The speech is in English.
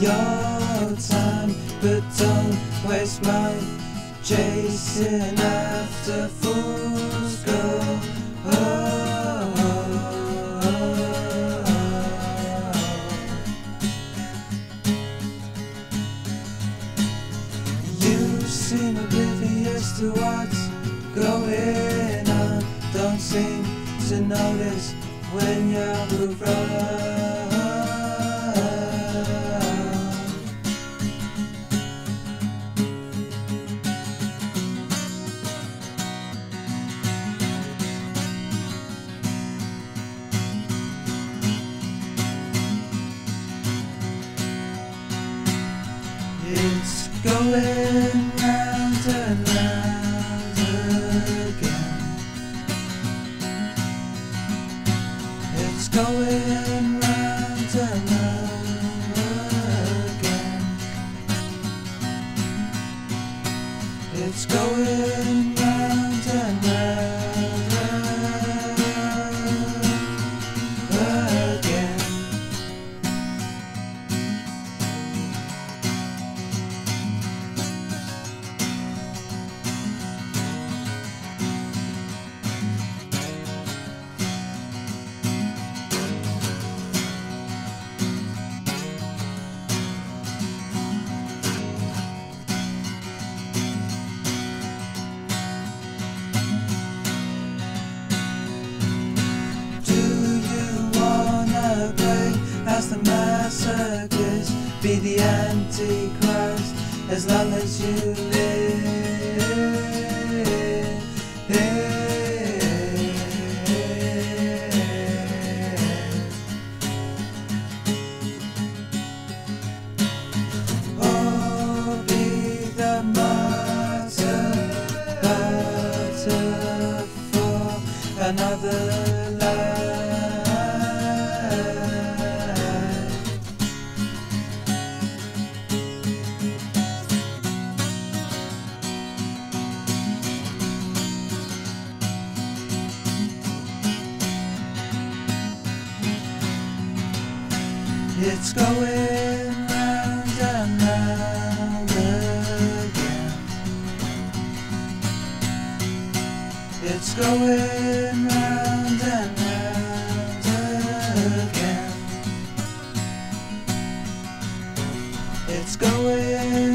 your time, but don't waste mine chasing after fools go. You seem oblivious to what's going on. Don't seem to notice when you're around. Going round and round again. It's going round and round again. It's going round and round play the masochist? Be the antichrist as long as you live. It's going round and round again. It's going round and round again. It's going